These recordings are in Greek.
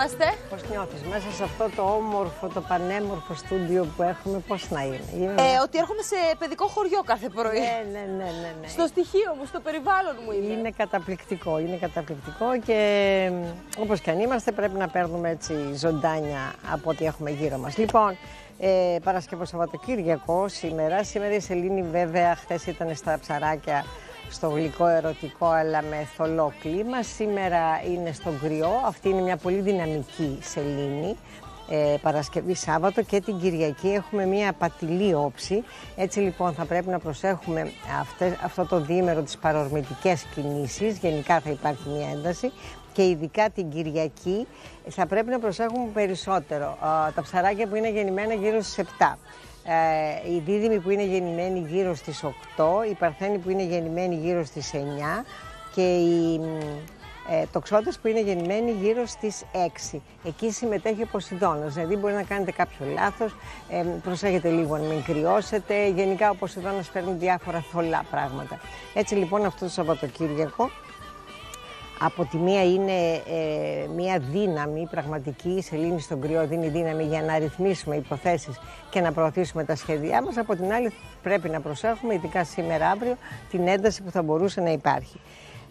Καλημέρα. Πώς είμαστε, Πώ νιώθεις μέσα σε αυτό το όμορφο, το πανέμορφο στούντιο που έχουμε, πώς να είναι; είναι... ε, Ότι έρχομαι σε παιδικό χωριό κάθε πρωί. Ναι, ναι, ναι, ναι, ναι. Στο στοιχείο μου, στο περιβάλλον μου είναι. Είναι καταπληκτικό, είναι καταπληκτικό και όπως και αν είμαστε πρέπει να παίρνουμε έτσι ζωντάνια από ό,τι έχουμε γύρω μας. Λοιπόν, ε, Παρασκευό Σαββατοκύριακο σήμερα. Σήμερα η Σελήνη βέβαια χθες ήταν στα ψαράκια στο γλυκό ερωτικό αλλά με θολό κλίμα. Σήμερα είναι στο γκριό. Αυτή είναι μια πολύ δυναμική σελήνη. Ε, Παρασκευή Σάββατο και την Κυριακή έχουμε μια πατηλή όψη. Έτσι λοιπόν θα πρέπει να προσέχουμε αυτές, αυτό το διήμερο τις παρορμητικές κινήσεις. Γενικά θα υπάρχει μια ένταση και ειδικά την Κυριακή θα πρέπει να προσέχουμε περισσότερο. Τα ψαράκια που είναι γεννημένα γύρω στις 7 ε, η Δίδυμη που είναι γεννημένη γύρω στις 8, η Παρθένη που είναι γεννημένη γύρω στις 9 και η ε, τοξότες που είναι γεννημένη γύρω στις 6. Εκεί συμμετέχει ο Ποσειδώνας, δηλαδή μπορεί να κάνετε κάποιο λάθος, ε, προσέχετε λίγο να μην κρυώσετε, γενικά ο Ποσειδώνας φέρνει διάφορα θολά πράγματα. Έτσι λοιπόν αυτό το Σαββατοκύριακο από τη μία είναι ε, μία δύναμη πραγματική, η σελήνη στον κρυό δίνει δύναμη για να ρυθμίσουμε υποθέσεις και να προωθήσουμε τα σχέδιά μας. Από την άλλη πρέπει να προσέχουμε, ειδικά σήμερα αύριο, την ένταση που θα μπορούσε να υπάρχει.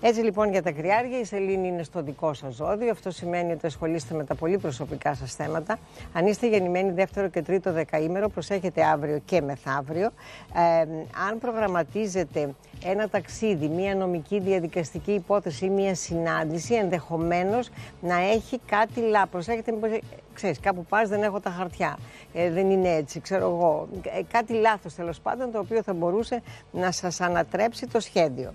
Έτσι λοιπόν για τα κρυάρια η σελήνη είναι στο δικό σας ζώδιο. Αυτό σημαίνει ότι ασχολείστε με τα πολύ προσωπικά σας θέματα. Αν είστε γεννημένοι δεύτερο και τρίτο δεκαήμερο, προσέχετε αύριο και μεθαύριο. Ε, αν προγραμματίζετε ένα ταξίδι, μία νομική διαδικαστική υπόθεση ή μία συνάντηση, ενδεχομένως να έχει κάτι λάθος. Προσέχετε μήπως, ξέρεις, κάπου πας δεν έχω τα χαρτιά, ε, δεν είναι έτσι, ξέρω εγώ. Ε, κάτι λάθος τέλος πάντων, το οποίο θα μπορούσε να σας ανατρέψει το σχέδιο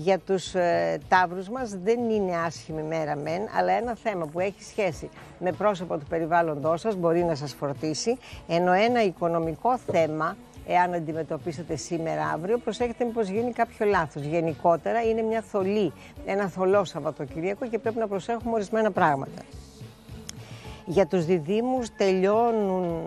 για τους ε, τάβρους μας δεν είναι άσχημη μέρα μεν, αλλά ένα θέμα που έχει σχέση με πρόσωπο του περιβάλλοντός σας μπορεί να σας φορτίσει, ενώ ένα οικονομικό θέμα εάν αντιμετωπίσετε σήμερα αύριο, προσέχετε μήπως γίνει κάποιο λάθος. Γενικότερα είναι μια θολή, ένα θολό Σαββατοκυριακό και πρέπει να προσέχουμε ορισμένα πράγματα. Για τους διδήμους τελειώνουν,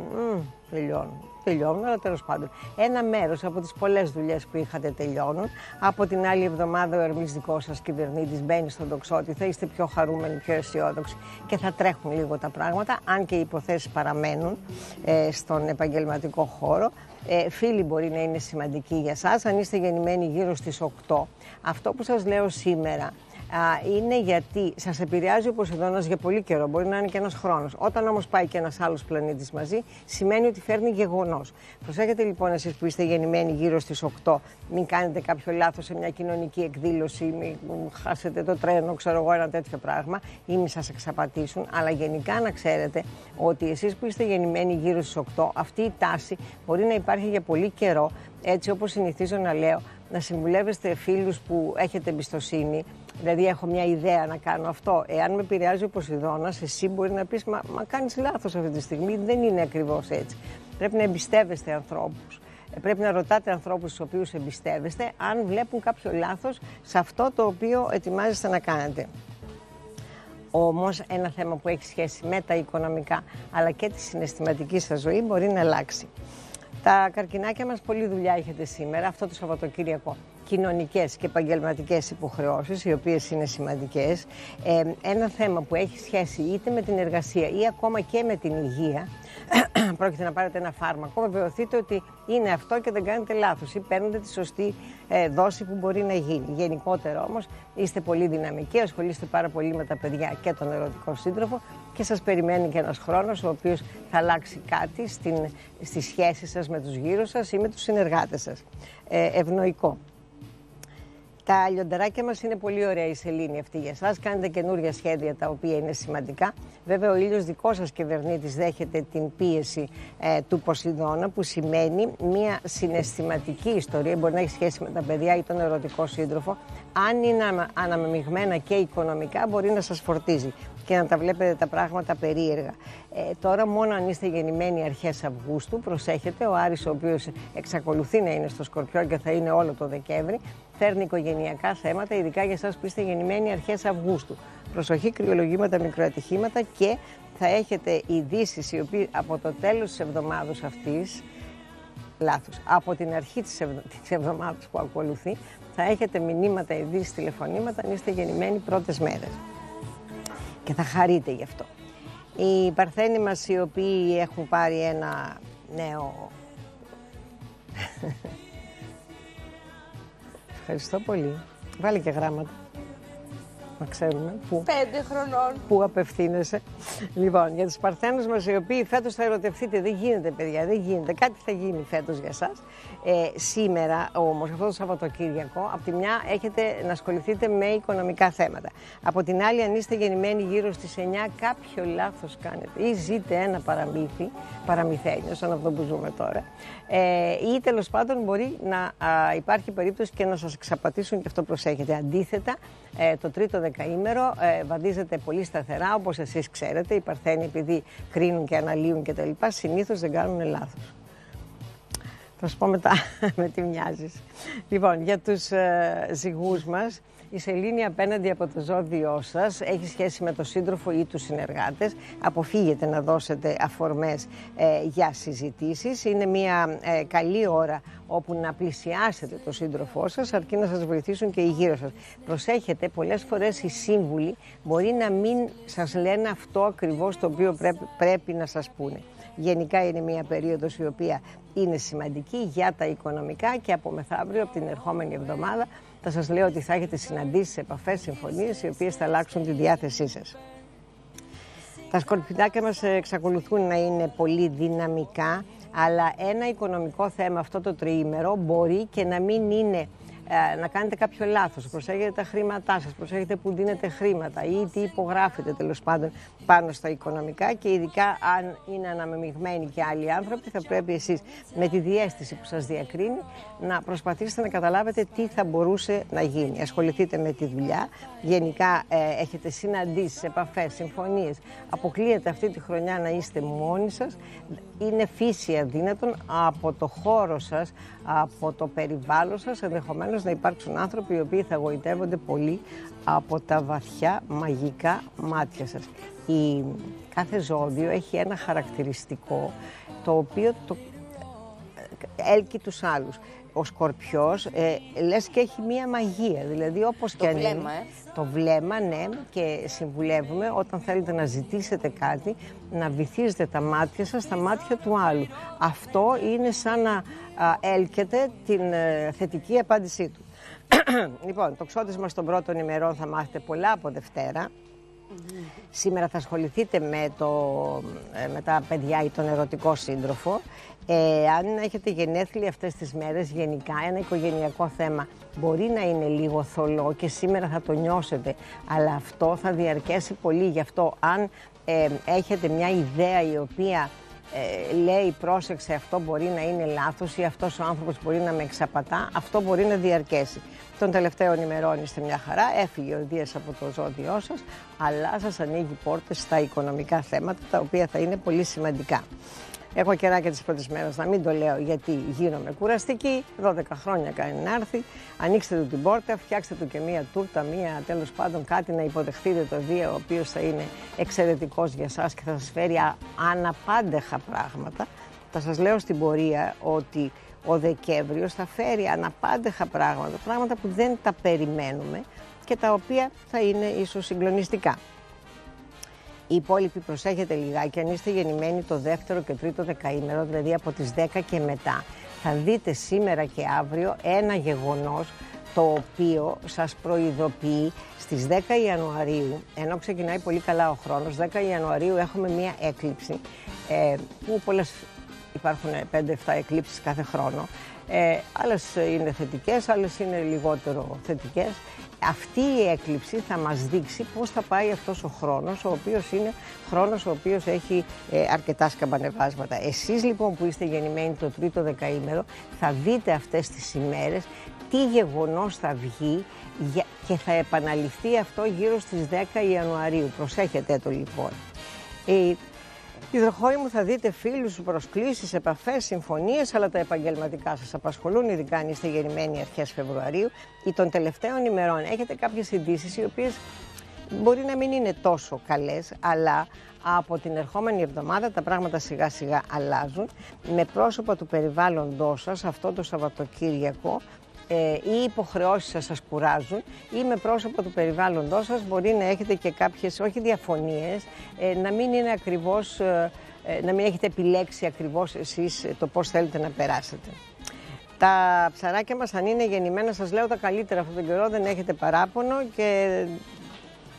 τελειώνουν, τελειώνουν, αλλά τέλος πάντων. Ένα μέρος από τις πολλές δουλειές που είχατε τελειώνουν. Από την άλλη εβδομάδα ο Ερμής δικός σας κυβερνήτης μπαίνει στον τοξότη. Θα είστε πιο χαρούμενοι, πιο αισιόδοξοι και θα τρέχουν λίγο τα πράγματα. Αν και οι υποθέσεις παραμένουν ε, στον επαγγελματικό χώρο. Ε, φίλοι μπορεί να είναι σημαντικοί για σας. Αν είστε γεννημένοι γύρω στις 8, αυτό που σας λέω σήμερα είναι γιατί σας επηρεάζει ο Ποσειδώνα για πολύ καιρό. Μπορεί να είναι και ένας χρόνος. Όταν όμως πάει και ένας άλλος πλανήτης μαζί, σημαίνει ότι φέρνει γεγονός. Προσέχετε λοιπόν εσείς που είστε γεννημένοι γύρω στις 8, μην κάνετε κάποιο λάθος σε μια κοινωνική εκδήλωση, μην χάσετε το τρένο, ξέρω εγώ, ένα τέτοιο πράγμα, ή μην σας εξαπατήσουν. Αλλά γενικά να ξέρετε ότι εσείς που είστε γεννημένοι γύρω στις 8, αυτή η τάση μπορεί να υπάρχει για πολύ καιρό. Έτσι όπως συνηθίζω να λέω, να συμβουλεύεστε φίλους που έχετε εμπιστοσύνη, Δηλαδή, έχω μια ιδέα να κάνω αυτό. Εάν με επηρεάζει ο Ποσειδώνας, εσύ μπορεί να πεις: Μα, μα κάνεις λάθος αυτή τη στιγμή. Δεν είναι ακριβώς έτσι. Πρέπει να εμπιστεύεστε ανθρώπους. Ε, πρέπει να ρωτάτε ανθρώπους στους οποίους εμπιστεύεστε αν βλέπουν κάποιο λάθος σε αυτό το οποίο ετοιμάζεστε να κάνετε. Όμως, ένα θέμα που έχει σχέση με τα οικονομικά αλλά και τη συναισθηματική σας ζωή μπορεί να αλλάξει. Τα καρκινάκια μας πολλή δουλειά έχετε σήμερα, αυτό το Σαββατοκύριακο. Κοινωνικές και επαγγελματικές υποχρεώσεις, οι οποίες είναι σημαντικές. Ε, ένα θέμα που έχει σχέση είτε με την εργασία ή ακόμα και με την υγεία, πρόκειται να πάρετε ένα φάρμακο, βεβαιωθείτε ότι είναι αυτό και δεν κάνετε λάθος ή παίρνετε τη σωστή ε, δόση που μπορεί να γίνει. Γενικότερα όμως είστε πολύ δυναμικοί, ασχολείστε πάρα πολύ με τα παιδιά και τον ερωτικό σύντροφο και σας περιμένει και ένας χρόνος ο οποίος θα αλλάξει κάτι στην, στη σχέση σας με τους γύρω σας ή με τους συνεργάτες σας. Ε, ευνοϊκό. Τα λιοντεράκια μας είναι πολύ ωραία η σελήνη αυτή για εσάς. Κάνετε καινούργια σχέδια τα οποία είναι σημαντικά. Βέβαια, ο ήλιος δικός σας κυβερνήτης δέχεται την πίεση ε, του Ποσειδώνα, που σημαίνει μια συναισθηματική ιστορία. Μπορεί να έχει σχέση με τα παιδιά ή τον ερωτικό σύντροφο. Αν είναι αναμειγμένα και οικονομικά, μπορεί να σας φορτίζει και να τα βλέπετε τα πράγματα περίεργα. Ε, τώρα μόνο αν είστε γεννημένοι αρχές Αυγούστου, προσέχετε, ο Άρης ο οποίος εξακολουθεί να είναι στο Σκορπιό και θα είναι όλο το Δεκέμβρη, φέρνει οικογενειακά θέματα, ειδικά για εσάς που είστε γεννημένοι αρχές Αυγούστου. Προσοχή, κρυολογήματα, μικροατυχήματα και θα έχετε ειδήσεις οι οποίες από το τέλος της εβδομάδας αυτής, λάθος, από την αρχή της, εβδομάδας που ακολουθεί, θα έχετε μηνύματα, ειδήσεις, τηλεφωνήματα αν είστε γεννημένοι πρώτες μέρες. και θα χαρείτε γι' αυτό. Οι παρθένοι μας οι οποίοι έχουν πάρει ένα νέο... Ευχαριστώ πολύ. Βάλει και γράμματα να ξέρουμε πού, Πέντε χρονών. πού απευθύνεσαι. Λοιπόν, για τους παρθένους μας οι οποίοι φέτος θα ερωτευτείτε, δεν γίνεται παιδιά, δεν γίνεται. Κάτι θα γίνει φέτος για σας. Ε, σήμερα όμως, αυτό το Σαββατοκύριακο, από τη μια έχετε να ασχοληθείτε με οικονομικά θέματα. Από την άλλη, αν είστε γεννημένοι γύρω στις 9, κάποιο λάθος κάνετε ή ζείτε ένα παραμύθι, παραμυθένιο, σαν αυτό που ζούμε τώρα. Ε, ή τέλος πάντων μπορεί να α, υπάρχει περίπτωση και να σας εξαπατήσουν και αυτό προσέχετε. Αντίθετα, ε, το τρίτο δεκαήμερο ε, βαδίζεται πολύ σταθερά, όπως εσείς ξέρετε. Οι Παρθένοι επειδή κρίνουν και αναλύουν κτλ. συνήθως δεν κάνουν λάθος. Θα σου πω μετά με τι μοιάζεις. Λοιπόν, για τους ε, ζυγούς μας, η σελήνη απέναντι από το ζώδιό σας έχει σχέση με το σύντροφο ή τους συνεργάτες. Αποφύγετε να δώσετε αφορμές ε, για συζητήσεις. Είναι μια ε, καλή ώρα όπου να πλησιάσετε το σύντροφό σας, αρκεί να σας βοηθήσουν και οι γύρω σας. Προσέχετε, πολλές φορές οι σύμβουλοι μπορεί να μην σας λένε αυτό ακριβώς το οποίο πρέπει, πρέπει να σας πούνε. Γενικά είναι μια περίοδος η οποία είναι σημαντική για τα οικονομικά και από μεθαύριο, από την ερχόμενη εβδομάδα, θα σας λέω ότι θα έχετε συναντήσεις, επαφές, συμφωνίες οι οποίες θα αλλάξουν τη διάθεσή σας. Τα σκορπιδάκια μας εξακολουθούν να είναι πολύ δυναμικά, αλλά ένα οικονομικό θέμα αυτό το τριήμερο μπορεί και να μην είναι ε, να κάνετε κάποιο λάθος, προσέχετε τα χρήματά σας, προσέχετε που δίνετε χρήματα ή τι υπογράφετε τέλος πάντων πάνω στα οικονομικά και ειδικά αν είναι αναμεμειγμένοι και άλλοι άνθρωποι θα πρέπει εσείς με τη διέστηση που σας διακρίνει να προσπαθήσετε να καταλάβετε τι θα μπορούσε να γίνει. Ασχοληθείτε με τη δουλειά, γενικά ε, έχετε συναντήσεις, επαφές, συμφωνίες, αποκλείετε αυτή τη χρονιά να είστε μόνοι σας, είναι φύση αδύνατον από το χώρο σας, από το περιβάλλον σας, ενδεχομένως να υπάρξουν άνθρωποι οι οποίοι θα γοητεύονται πολύ από τα βαθιά μαγικά μάτια σας. Η κάθε ζώδιο έχει ένα χαρακτηριστικό το οποίο το έλκει τους άλλους. Ο σκορπιός ε, λες και έχει μία μαγεία, δηλαδή όπως και αν βλέμμα, είναι, ε. το βλέμμα, ναι, και συμβουλεύουμε όταν θέλετε να ζητήσετε κάτι, να βυθίζετε τα μάτια σας στα μάτια του άλλου. Αυτό είναι σαν να α, έλκεται την ε, θετική απάντησή του. λοιπόν, το ξώτισμα των πρώτων ημερών θα μάθετε πολλά από Δευτέρα. Σήμερα θα ασχοληθείτε με, το, ε, με τα παιδιά ή τον ερωτικό σύντροφο. Ε, αν έχετε γενέθλια αυτές τις μέρες, γενικά ένα οικογενειακό θέμα μπορεί να είναι λίγο θολό και σήμερα θα το νιώσετε, αλλά αυτό θα διαρκέσει πολύ. Γι' αυτό αν ε, έχετε μια ιδέα η οποία ε, λέει πρόσεξε αυτό μπορεί να είναι λάθος ή αυτός ο άνθρωπος μπορεί να με εξαπατά, αυτό μπορεί να διαρκέσει. Των τελευταίων ημερών είστε μια χαρά, έφυγε ο Δίας από το ζώδιό σας, αλλά σας ανοίγει πόρτες στα οικονομικά θέματα, τα οποία θα είναι πολύ σημαντικά. Έχω καιράκια τις πρώτες μέρες να μην το λέω γιατί γίνομαι κουραστική, 12 χρόνια κάνει να έρθει, ανοίξτε του την πόρτα, φτιάξτε του και μία τούρτα, μία τέλος πάντων κάτι να υποδεχτείτε το Δία, ο οποίος θα είναι εξαιρετικός για σας και θα σας φέρει α- αναπάντεχα πράγματα. Θα σας λέω στην πορεία ότι ο Δεκέμβριος θα φέρει αναπάντεχα πράγματα, πράγματα που δεν τα περιμένουμε και τα οποία θα είναι ίσως συγκλονιστικά. Οι υπόλοιποι προσέχετε λιγάκι, αν είστε γεννημένοι το δεύτερο και τρίτο δεκαήμερο, δηλαδή από τις 10 και μετά, θα δείτε σήμερα και αύριο ένα γεγονός το οποίο σας προειδοποιεί. Στις 10 Ιανουαρίου, ενώ ξεκινάει πολύ καλά ο χρόνος, 10 Ιανουαρίου έχουμε μία έκλειψη, ε, που πολλές υπάρχουν 5-7 εκλήψεις κάθε χρόνο, ε, άλλες είναι θετικές, άλλες είναι λιγότερο θετικές. Αυτή η έκλειψη θα μας δείξει πώς θα πάει αυτός ο χρόνος, ο οποίος είναι χρόνος ο οποίος έχει ε, αρκετά σκαμπανεβάσματα. Εσείς λοιπόν που είστε γεννημένοι το τρίτο δεκαήμερο θα δείτε αυτές τις ημέρες τι γεγονός θα βγει για- και θα επαναληφθεί αυτό γύρω στις 10 Ιανουαρίου. Προσέχετε το λοιπόν. Ε, η δροχόη μου θα δείτε φίλους, προσκλήσεις, επαφές, συμφωνίες, αλλά τα επαγγελματικά σας απασχολούν, ειδικά αν είστε γεννημένοι αρχές Φεβρουαρίου ή των τελευταίων ημερών. Έχετε κάποιες ειδήσεις οι οποίες μπορεί να μην είναι τόσο καλές, αλλά από την ερχόμενη εβδομάδα τα πράγματα σιγά σιγά αλλάζουν. Με πρόσωπα του περιβάλλοντός σας αυτό το Σαββατοκύριακο ε, οι υποχρεώσεις σας σας κουράζουν. Ή με πρόσωπο του περιβάλλοντός σας. Μπορεί να έχετε και κάποιες, όχι διαφωνίες, ε, να μην είναι ακριβώς, ε, ε, να μην έχετε επιλέξει ακριβώς εσείς το πώς θέλετε να περάσετε. Τα ψαράκια μας αν είναι γεννημένα, σας λέω τα καλύτερα. Αυτόν τον καιρό, δεν έχετε παράπονο και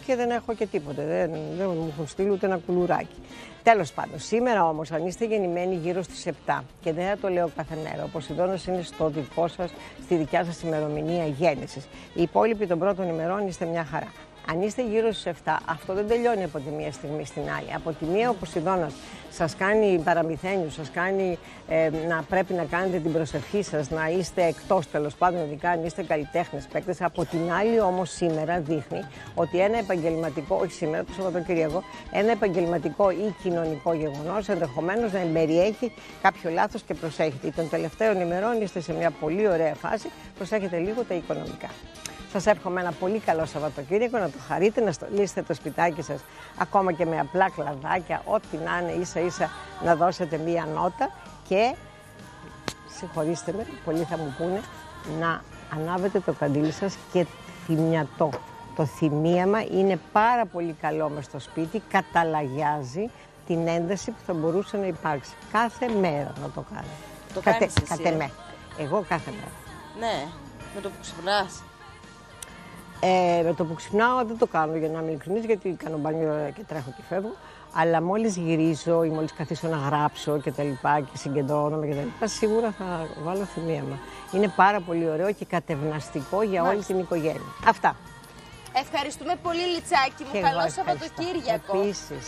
και δεν έχω και τίποτε. Δεν, δεν μου έχουν στείλει ούτε ένα κουλουράκι. Τέλος πάντων, σήμερα όμως, αν είστε γεννημένοι γύρω στις 7 και δεν θα το λέω κάθε μέρα, ο Ποσειδώνα είναι στο δικό σας, στη δικιά σας ημερομηνία γέννησης. Οι υπόλοιποι των πρώτων ημερών είστε μια χαρά. Αν είστε γύρω στους 7, αυτό δεν τελειώνει από τη μία στιγμή στην άλλη. Από τη μία ο Ποσειδώνας σας κάνει παραμυθένιους, σας κάνει ε, να πρέπει να κάνετε την προσευχή σας, να είστε εκτός τέλος πάντων, ειδικά αν είστε καλλιτέχνες παίκτες. Από την άλλη όμως σήμερα δείχνει ότι ένα επαγγελματικό, όχι σήμερα το Σαββατοκύριακο, ένα επαγγελματικό ή κοινωνικό γεγονός ενδεχομένως να εμπεριέχει κάποιο λάθος και προσέχετε. Ή των τελευταίων ημερών είστε σε μια πολύ ωραία φάση, προσέχετε λίγο τα οικονομικά. Σας εύχομαι ένα πολύ καλό Σαββατοκύριακο, να το χαρείτε, να στολίσετε το σπιτάκι σας ακόμα και με απλά κλαδάκια, ό,τι να είναι, ίσα ίσα να δώσετε μία νότα και συγχωρήστε με, πολλοί θα μου πούνε, να ανάβετε το καντήλι σας και θυμιατό. Το θυμίαμα είναι πάρα πολύ καλό μες στο σπίτι, καταλαγιάζει την ένταση που θα μπορούσε να υπάρξει. Κάθε μέρα να το κάνω. Το κάνεις εσύ, Κατ' ε; εμέ. Εγώ κάθε μέρα. Ναι, με το που ξυπνάς. Ε, με το που ξυπνάω δεν το κάνω για να είμαι ειλικρινής, γιατί κάνω μπάνιο και τρέχω και φεύγω. Αλλά μόλις γυρίζω ή μόλις καθίσω να γράψω και τα λοιπά και συγκεντρώνομαι και τα λοιπά, σίγουρα θα βάλω θυμίαμα. Είναι πάρα πολύ ωραίο και κατευναστικό για όλη την οικογένεια. Αυτά. Ευχαριστούμε πολύ, Λιτσάκι μου. Και εγώ Καλό ευχαριστώ. Σαββατοκύριακο. Επίσης.